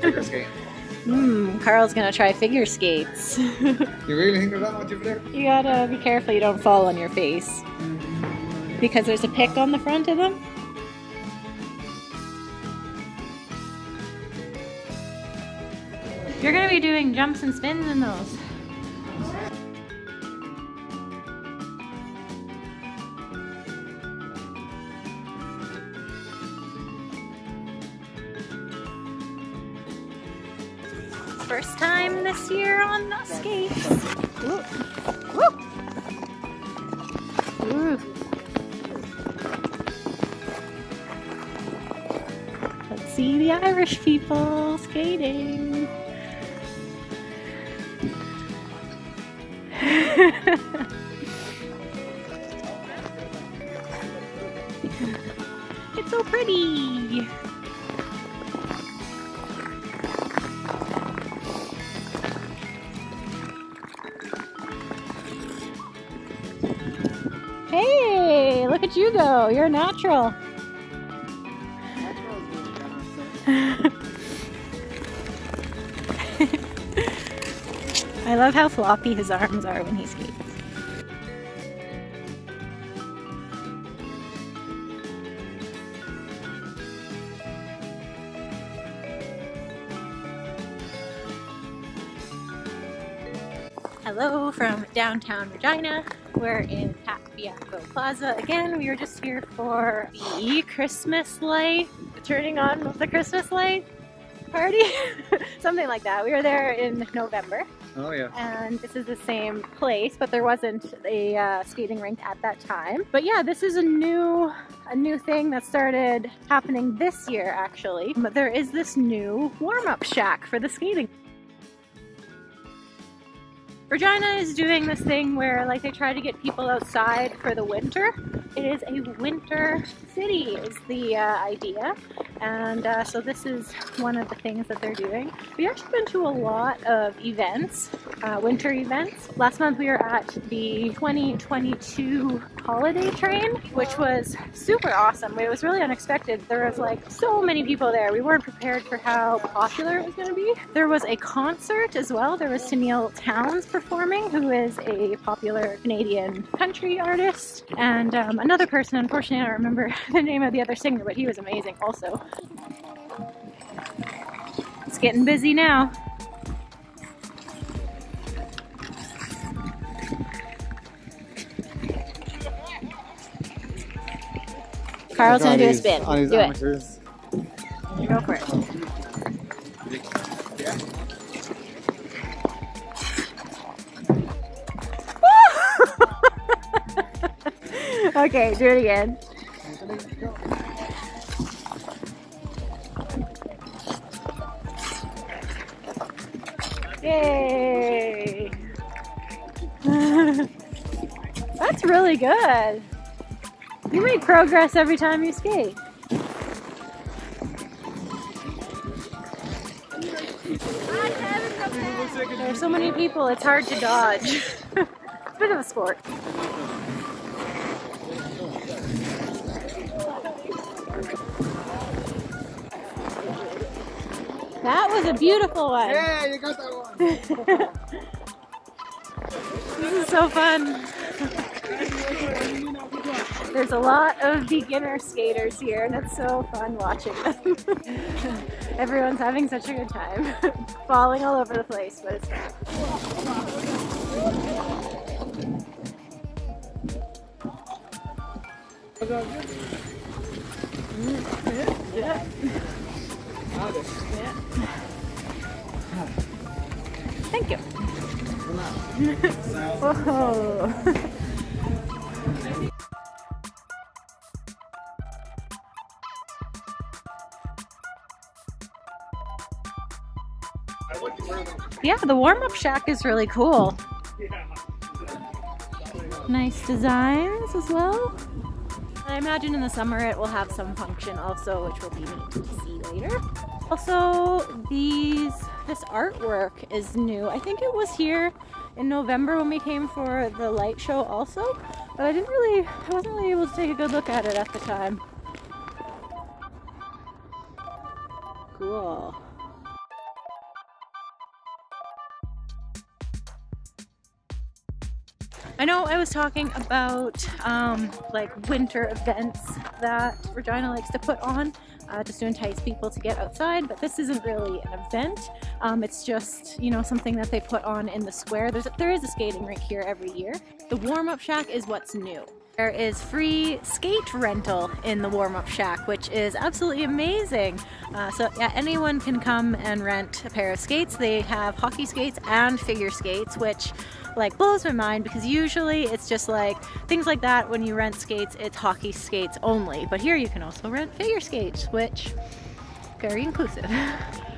Figure skating. Hmm, Carl's gonna try figure skates. you You really think there's that much over there? gotta be careful you don't fall on your face. Because there's a pick on the front of them. You're gonna be doing jumps and spins in those. First time this year on the skates. Ooh. Ooh. Let's see the Irish people skating. it's so pretty. Hey, look at you go. You're natural. I love how floppy his arms are when he skates. Hello from downtown Regina. We're in Pat Fiacco Plaza again. We were just here for the Christmas light, turning on of the Christmas light party, something like that. We were there in November, Oh yeah. and this is the same place, but there wasn't a uh, skating rink at that time. But yeah, this is a new a new thing that started happening this year actually. But there is this new warm-up shack for the skating. Regina is doing this thing where like they try to get people outside for the winter. It is a winter city is the uh, idea. And uh, so this is one of the things that they're doing. We've actually been to a lot of events, uh, winter events. Last month we were at the 2022 holiday train, which was super awesome. It was really unexpected. There was like so many people there. We weren't prepared for how popular it was going to be. There was a concert as well. There was Tenille Townes performing, who is a popular Canadian country artist, and um, another person. Unfortunately, I don't remember the name of the other singer, but he was amazing also. It's getting busy now. Carl's gonna do a spin. On his Do it. amateurs. Go for it. Okay, do it again. Yay! That's really good. You make progress every time you skate. There are so many people, it's hard to dodge. it's a bit of a sport. That was a beautiful one. Yeah, you got that one. This is so fun. There's a lot of beginner skaters here, and it's so fun watching them. Everyone's having such a good time. Falling all over the place, but it's fun. Mm-hmm. Thank you. Whoa. Yeah, the warm-up shack is really cool. Nice designs as well. I imagine in the summer it will have some function also, which will be neat to see later. Also, these this artwork is new. I think it was here in November when we came for the light show also, but I didn't really, I wasn't really able to take a good look at it at the time. Cool. I know I was talking about um, like winter events that Regina likes to put on uh, just to entice people to get outside, but this isn't really an event. Um, it's just, you know, something that they put on in the square. There's there is a skating rink here every year. The warm-up shack is what's new. There is free skate rental in the warm-up shack, which is absolutely amazing. Uh, so yeah, anyone can come and rent a pair of skates. They have hockey skates and figure skates, which like blows my mind because usually it's just like things like that when you rent skates it's hockey skates only but here you can also rent figure skates which very inclusive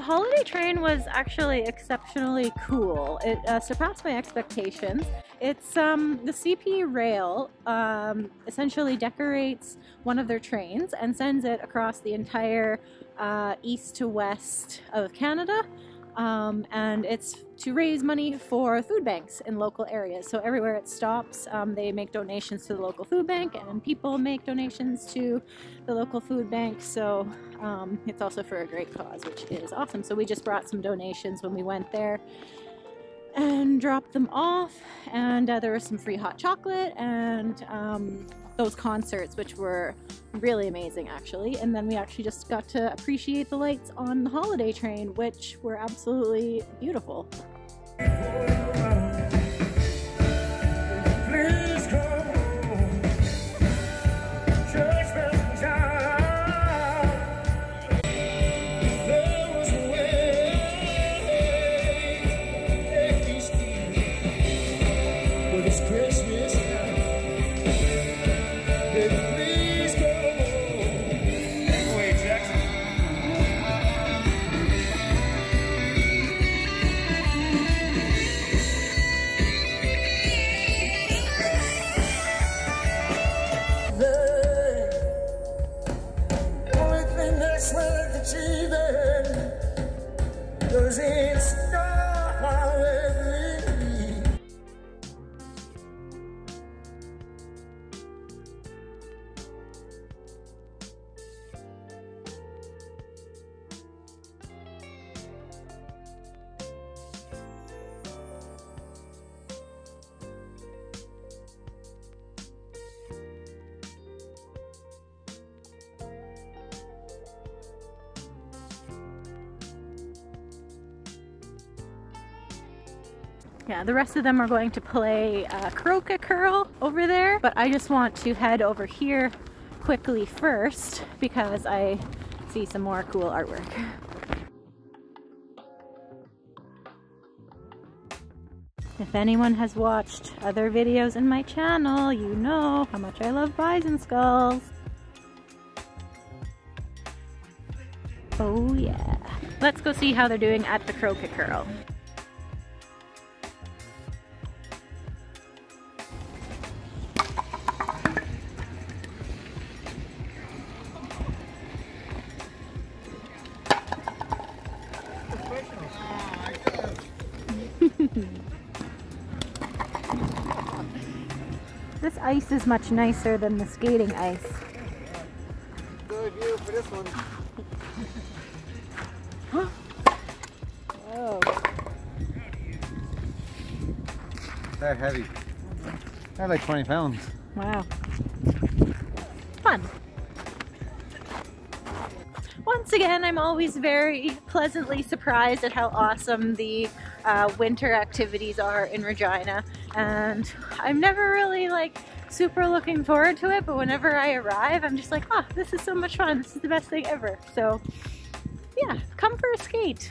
The holiday train was actually exceptionally cool. It uh, surpassed my expectations. It's um, the CP Rail um, essentially decorates one of their trains and sends it across the entire uh, east to west of Canada um, and it's to raise money for food banks in local areas. So everywhere it stops, um, they make donations to the local food bank, and people make donations to the local food bank. So um, it's also for a great cause, which is awesome. So we just brought some donations when we went there and dropped them off, and uh, there was some free hot chocolate and um, those concerts, which were really amazing actually. And then we actually just got to appreciate the lights on the holiday train, which were absolutely beautiful. Yeah, the rest of them are going to play uh, Crokicurl over there, but I just want to head over here quickly first because I see some more cool artwork. If anyone has watched other videos in my channel, you know how much I love bison skulls. Oh yeah. Let's go see how they're doing at the Crokicurl. This ice is much nicer than the skating ice. Good view for this one. Oh. They're heavy. They're like 20 pounds. Wow. Fun. Once again, I'm always very pleasantly surprised at how awesome the uh, winter activities are in Regina. And I'm never really like super looking forward to it, but whenever I arrive, I'm just like, oh, this is so much fun. This is the best thing ever. So yeah, come for a skate.